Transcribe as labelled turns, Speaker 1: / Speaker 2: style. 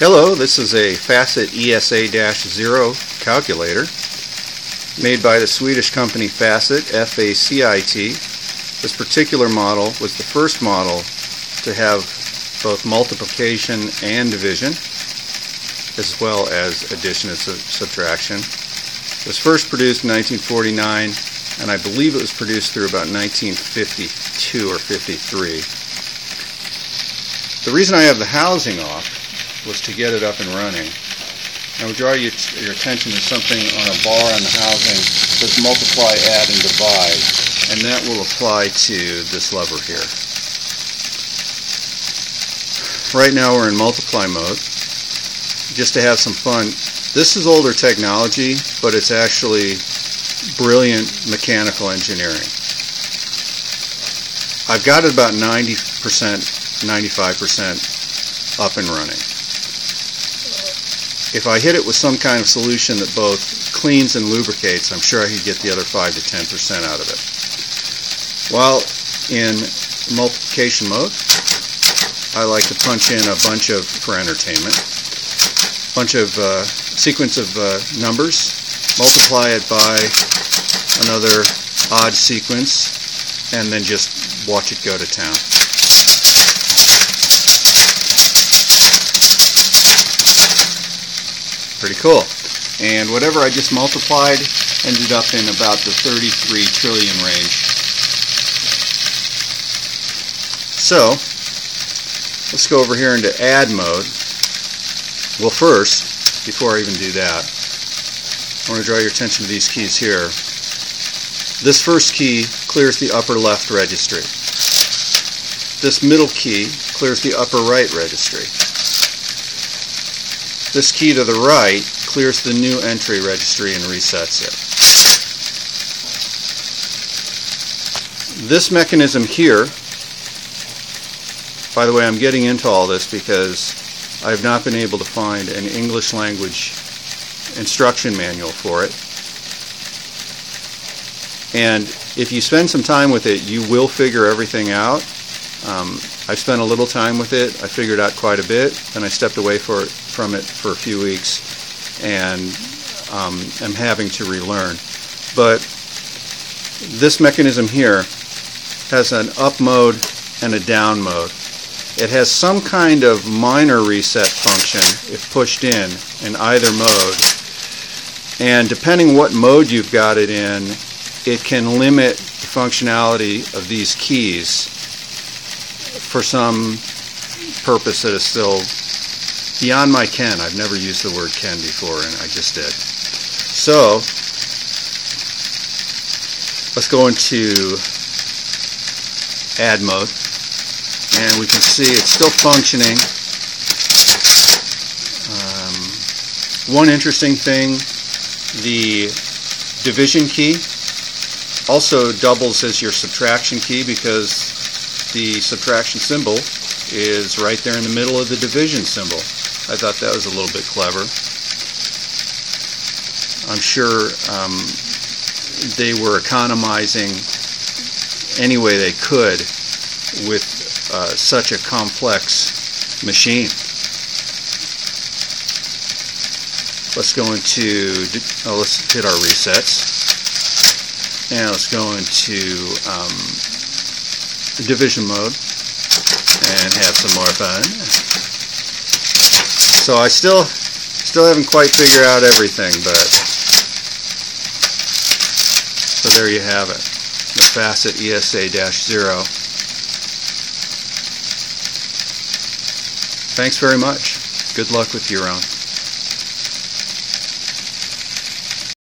Speaker 1: Hello, this is a Facit ESA-0 calculator made by the Swedish company Facit, F-A-C-I-T. This particular model was the first model to have both multiplication and division as well as addition and subtraction. It was first produced in 1949 and I believe it was produced through about 1952 or 53. The reason I have the housing off was to get it up and running. Would draw you your attention to something on a bar on the housing that says multiply, add, and divide, and that will apply to this lever here. Right now we're in multiply mode. Just to have some fun, this is older technology, but it's actually brilliant mechanical engineering. I've got it about 90%, 95% up and running if I hit it with some kind of solution that both cleans and lubricates, I'm sure I could get the other 5 to 10% out of it. While in multiplication mode, I like to punch in a bunch of, for entertainment, a bunch of uh, sequence of uh, numbers, multiply it by another odd sequence, and then just watch it go to town. Pretty cool. And whatever I just multiplied ended up in about the 33 trillion range. So, let's go over here into add mode. Well first, before I even do that, I want to draw your attention to these keys here. This first key clears the upper left registry. This middle key clears the upper right registry. This key to the right clears the new entry registry and resets it. This mechanism here, by the way, I'm getting into all this because I have not been able to find an English language instruction manual for it. And if you spend some time with it, you will figure everything out. Um, I spent a little time with it. I figured out quite a bit, and I stepped away for from it for a few weeks, and um, am having to relearn. But this mechanism here has an up mode and a down mode. It has some kind of minor reset function if pushed in in either mode. And depending what mode you've got it in, it can limit the functionality of these keys for some purpose that is still beyond my ken. I've never used the word ken before, and I just did. So, let's go into add mode, and we can see it's still functioning. Um, one interesting thing, the division key also doubles as your subtraction key because the subtraction symbol is right there in the middle of the division symbol. I thought that was a little bit clever. I'm sure um, they were economizing any way they could with uh, such a complex machine. Let's go into, oh, let's hit our resets. And let's go into um, division mode and have some more fun. So I still still haven't quite figured out everything, but so there you have it. The Facit ESA-0. Thanks very much. Good luck with your own.